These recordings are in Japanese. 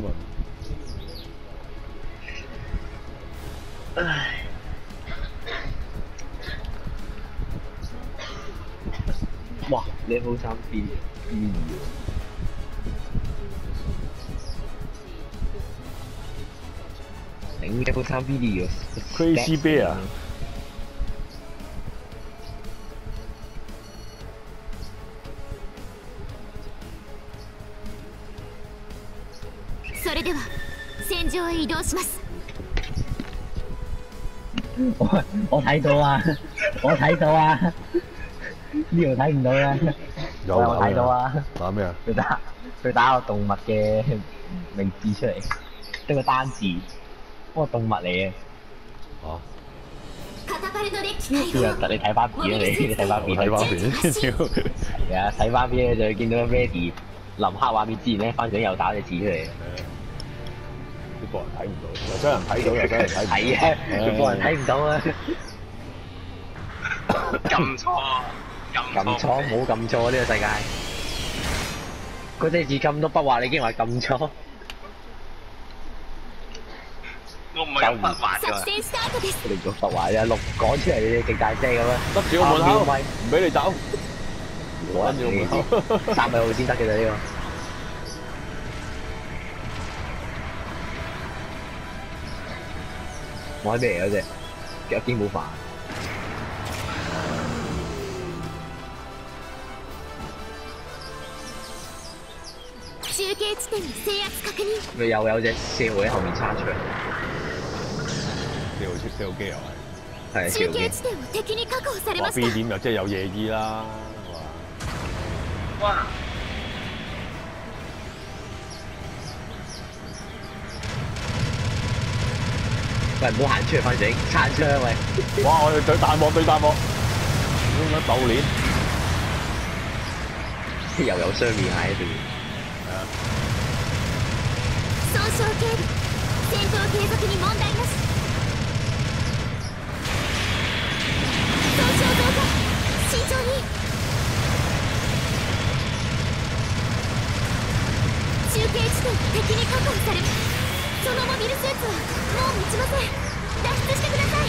嘛。唉。哇！你好三 B B 二頂你好三 B 二個 Crazy Bear 移動します我我睇到啊！我睇到啊！呢度睇唔到啊！有我睇到啊！打咩啊？佢打佢打個動物嘅名字出嚟，得個單字，嗰個動物嚟嘅。啊！カタパルトデッキ開你放你睇翻片啊你，你睇翻片。我睇翻片，屌！係啊，睇翻片就見到 Ready 臨黑畫面之前咧，翻上又打隻字出嚟。 呢個人睇唔到，又真人睇到，又真人睇唔到。係啊，全部人睇唔到啊！撳錯，撳錯冇撳錯呢個世界。嗰隻字咁多筆畫，你竟然話撳錯？我唔係用筆畫作㗎，戦スタートです你個筆畫啊，六講出嚟你勁大聲咁啊！塞住個門口，咪唔俾你走。冇人跟住個門口。三米號先得嘅啫呢個。 我喺咩嚟嗰隻？腳肩冇飯。中継地点の制圧確認佢又有隻四號喺後面撐場，四號出四號機又係。係四號機。中継地点を敵に確保され話ま B した點又即係有夜衣啦。哇！ 喂，唔好行出嚟翻整，撐槍喂！哇！我哋對彈幕對彈幕，點解鬥鏈？又有雙面喺度。損傷警備戦闘継続に問題なし損傷増加慎重に中継地点敵に確保されそのモビルスーツはもう持ちません脱出してください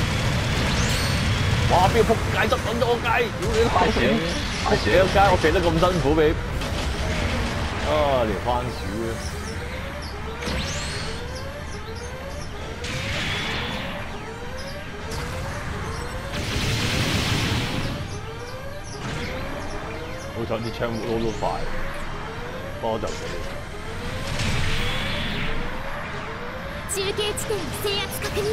哇！邊個撲街執撚咗我街？屌你老番薯鼠！番薯撲你個街！我射得咁辛苦俾啊連番薯。好彩啲槍撈得快，多就死。 中継地点の制圧確認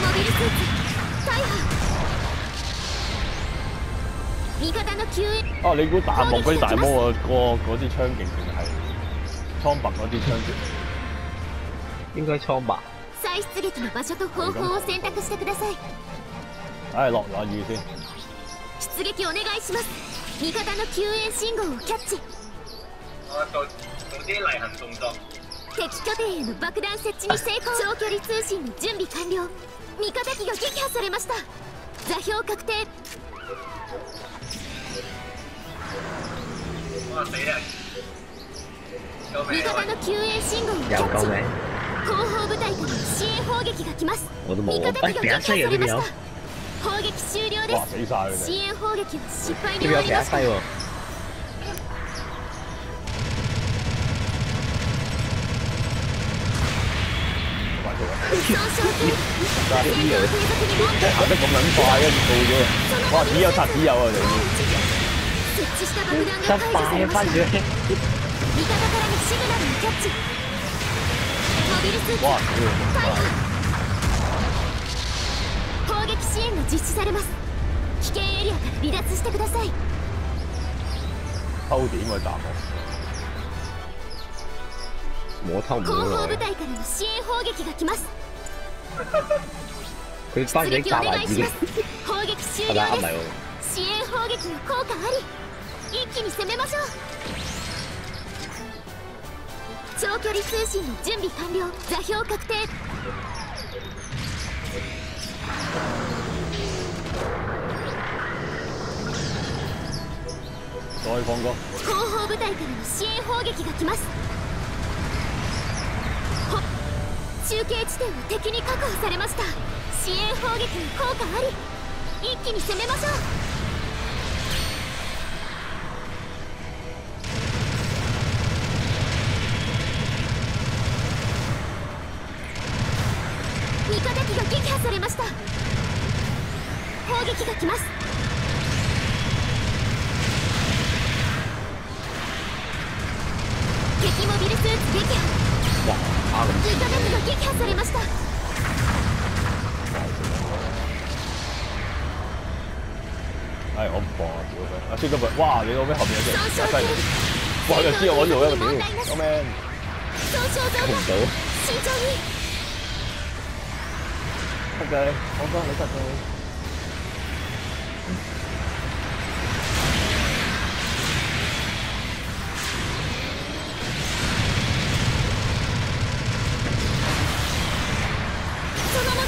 モビルスーツ大破味方の救援啊！你估彈幕嗰啲大魔啊，個嗰啲槍勁定係蒼白嗰啲槍勁？應該蒼白。再出撃の場所と方法を選択してください唉，落落雨先。出撃お願いします味方の救援信號をキャッチ。敵拠点への爆弾設置に成功。長距離通信の準備完了。味方機が撃破されました。座標確定！味方の救援信號をキャッチ！後方部隊からの支援砲撃が来ます。味方機が撃破されました。哎砲撃終了です支哋。援砲擊は失敗に終わりました西喎。快做啦！損傷警備真係戦闘継続に問題行得咁撚快嘅，到咗。哇！只有擦只有啊！你設置した爆彈失が解除され敗番薯ました。味方からのシグナルをキャッチモビルスーツ哇！大破砲撃支援が実施されます。危険エリアから離脱してください。後方部隊からの支援砲撃が来ます。出撃お願いしま。す。砲撃終了で喎。す。支援砲撃の効果あり。一気に攻めましょう。長距離通信の準備完了。座標確定再放歌。後方部隊からの支援砲撃が来ます。中継地点は敵に確保されました。支援砲撃に効果あり。一気に攻めましょう。味方機が撃破されました。砲撃が来ます。モビルスーツ撃破哇，打咁味方機が撃破されました唉，我唔放啊，屌佢！阿超今日，哇！你老尾後面有隻雙真係雙機，哇！就知道我呢度一個屌，救命！損傷増加唔到，慎重に得嘅，放翻你得嘅。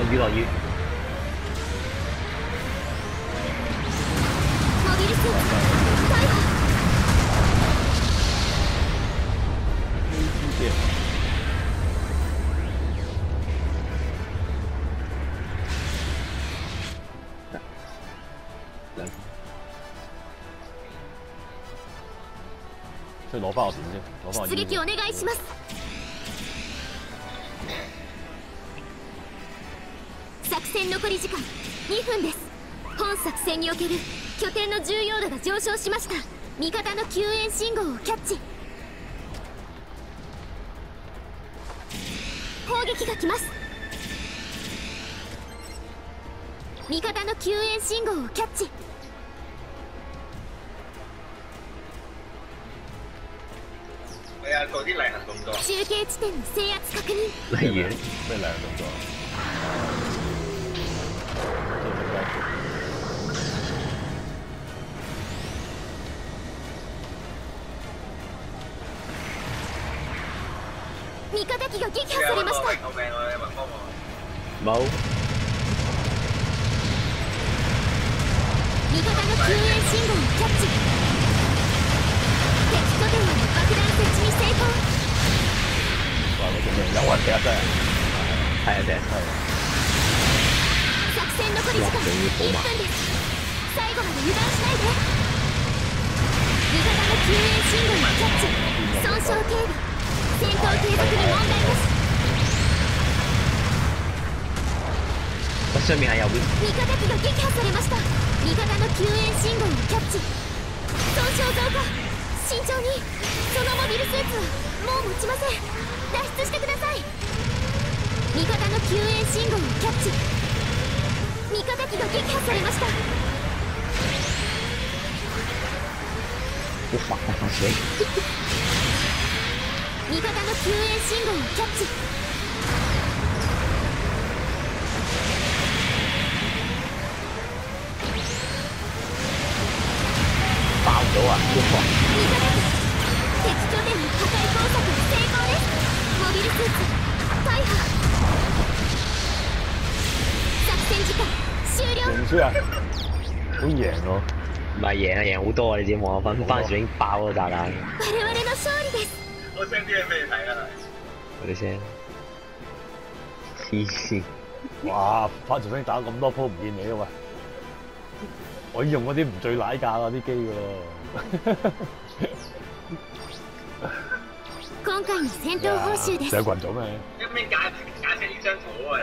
ます越落越落越，モビルスーツ逮捕所以攞翻我電先，攞翻我煙出撃お願いします 残り時間。2分です。本作戦における拠点の重要度が上昇しました。味方の救援信号をキャッチ。砲撃が来ます。味方の救援信号をキャッチ。中継地点の制圧確認味方機が撃破されました。揾我救命我你揾幫我。冇，味方の救援信号をキャッチ。敵拠点への爆弾設置に成功。作戦残り時間。哇仲要1補埋分です。最後まで油断しないで。味方の救援信号をキャッチ。損傷警備戦闘継続に問題なし我上面係右邊，味方機が撃破されました。味方の救援信号をキャッチ。損傷増加。慎重に。そのモビルスーツはもう持ちません。脱出してください。味方の救援信号をキャッチ。味方機が撃破されました。好煩啊死！味方の救援信號をキャッチ爆咗啊！好煩，味方機敵拠点の破壊工作成功ですモビルスーツ大破作戦時間終了！唔係贏啊贏好多啊！你自己望下分番薯已經爆咗炸彈，我々の勝利です我 send 啲嘢俾你睇啊！我哋先黐線，哇！翻條兵打咁多鋪唔見你啊喂！我用嗰啲唔最奶價嗰啲機噶咯。今回の戦闘報酬です成群做咩？一邊架架成呢張圖啊！